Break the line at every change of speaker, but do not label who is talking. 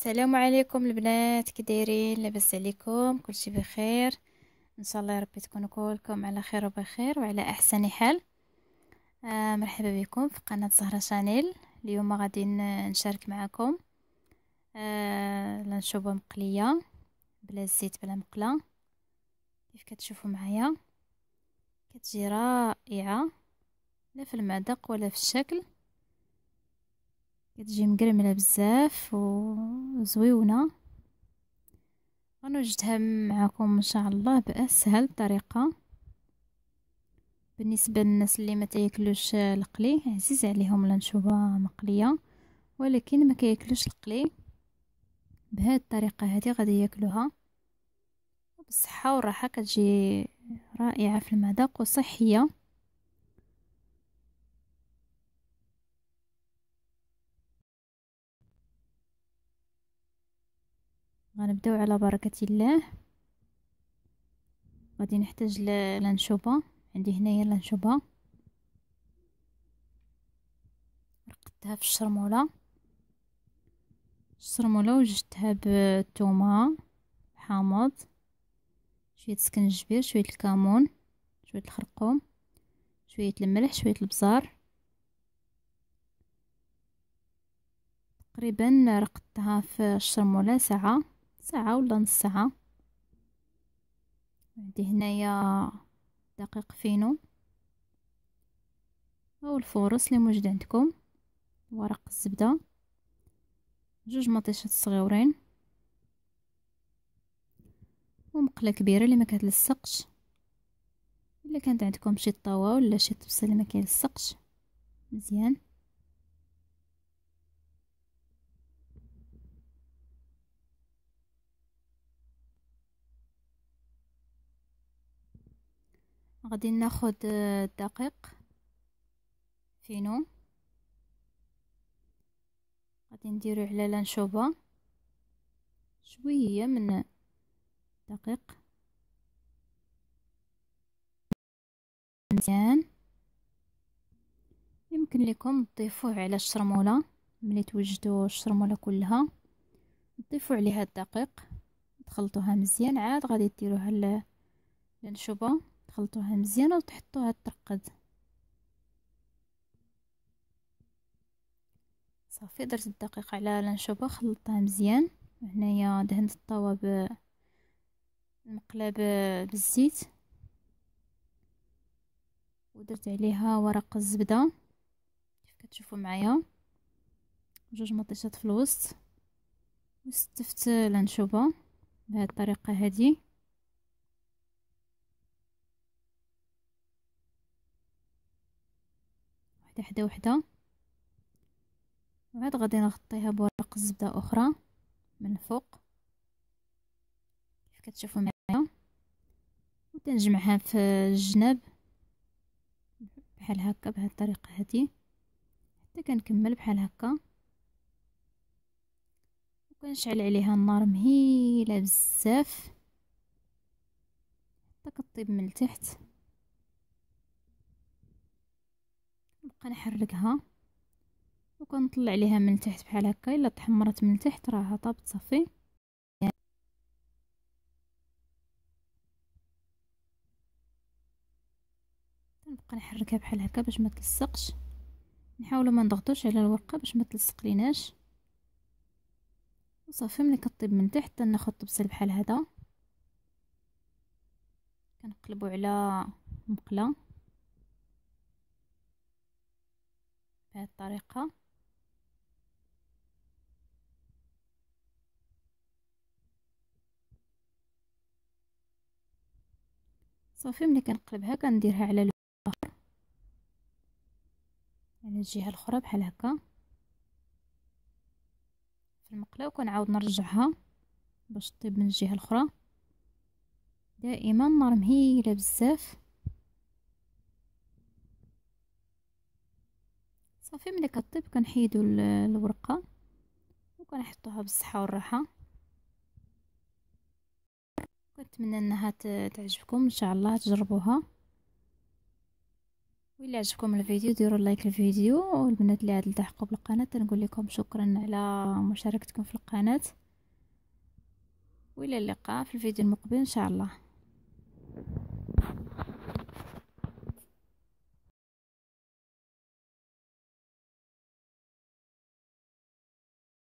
السلام عليكم البنات كي دايرين؟ لاباس عليكم؟ كلشي بخير؟ إن شاء الله يا ربي تكونوا كلكم على خير وبخير وعلى أحسن حال. آه مرحبا بكم في قناة زهرة شانيل. اليوم غادي نشارك معكم. آه لانشوبه مقلية بلا زيت بلا مقله كيف كتشوفوا معايا؟ كتجي رائعة. لا في المذاق ولا في الشكل. كتجي مقرملة بزاف وزويونه غنوجدها معكم إن شاء الله بأسهل طريقة. بالنسبة للناس اللي ما تاكلوش القلي عزيز عليهم لانشوبه مقلية ولكن ما كياكلوش القلي. بهذه الطريقة هذه غادي ياكلوها. بالصحه والراحة كتجي رائعة في المذاق وصحية. غنبداو على بركة الله. غادي نحتاج لانشوبة عندي هنايا لانشوبة رقدتها في الشرمولة. الشرمولة وجدتها بالثومة حامض شوية سكنجبير شوية الكمون شوية الخرقوم شوية الملح شوية البزار. تقريبا رقدتها في الشرمولة ساعة. ساعة ولا نص ساعة؟ عندي هنايا دقيق فينو. أو الفورص اللي موجود عندكم. ورق الزبدة. جوج مطيشات صغيورين. ومقلة كبيرة اللي ما كتلصقش. إلا كانت عندكم شي طاوة ولا شي طبسة اللي ما كيلصقش. مزيان. غادي ناخد الدقيق. فينو. غادي نديرو على لانشوبة. شوية من الدقيق. مزيان. يمكن لكم تضيفوه على الشرمولة. ملي توجدوا الشرمولة كلها. تضيفوا عليها الدقيق. تخلطوها مزيان. عاد غادي ديروها للشوبة تخلطوها مزيان وتحطوها ترقد صافي درت الدقيق على لانشوبه خلطتها مزيان. هنايا دهنت الطاوه بالمقله بالزيت. ودرت عليها ورق الزبده كيف كتشوفوا معايا؟ جوج مطيشات في الوسط. وستفت لانشوبه بهذه الطريقة هذه وحدة وحدة. وعاد غادي نغطيها بورق الزبدة أخرى من الفوق كيف كتشوفوا معايا؟ وتنجمعها في الجناب بحال هكا بهذه الطريقة هذه حتى كنكمل بحال هكا. وكنشعل عليها النار مهيلة بزاف. حتى كطيب من التحت. نبقى نحركها وكنطلع عليها من التحت بحال هكا. إلا تحمرت من التحت راها طابت صافي. نبقى نحركها بحال هكا باش ما تلصقش. نحاولوا ما نضغطوش على الورقة باش ما تلصق ليناش. وصافي ملي كطيب من تحت ناخذ طبسيل بحال هذا. كنقلبوا على مقلة. بهذه الطريقة صافي ملي كنقلبها كنديرها على الآخر. على الجهة الأخرى بحال هكا. في المقله وكنعاود نرجعها باش طيب من الجهة الأخرى. دائما نار مهيله بزاف. صافي ملي كطيب كنحيدو الورقة وكنحطوها بالصحة والراحة. كنتمنى انها تعجبكم ان شاء الله تجربوها. وإلا عجبكم الفيديو ديروا لايك للفيديو والبنات اللي عاد التحقوا بالقناة نقول لكم شكرا على مشاركتكم في القناة. وإلى اللقاء في الفيديو المقبل إن شاء الله.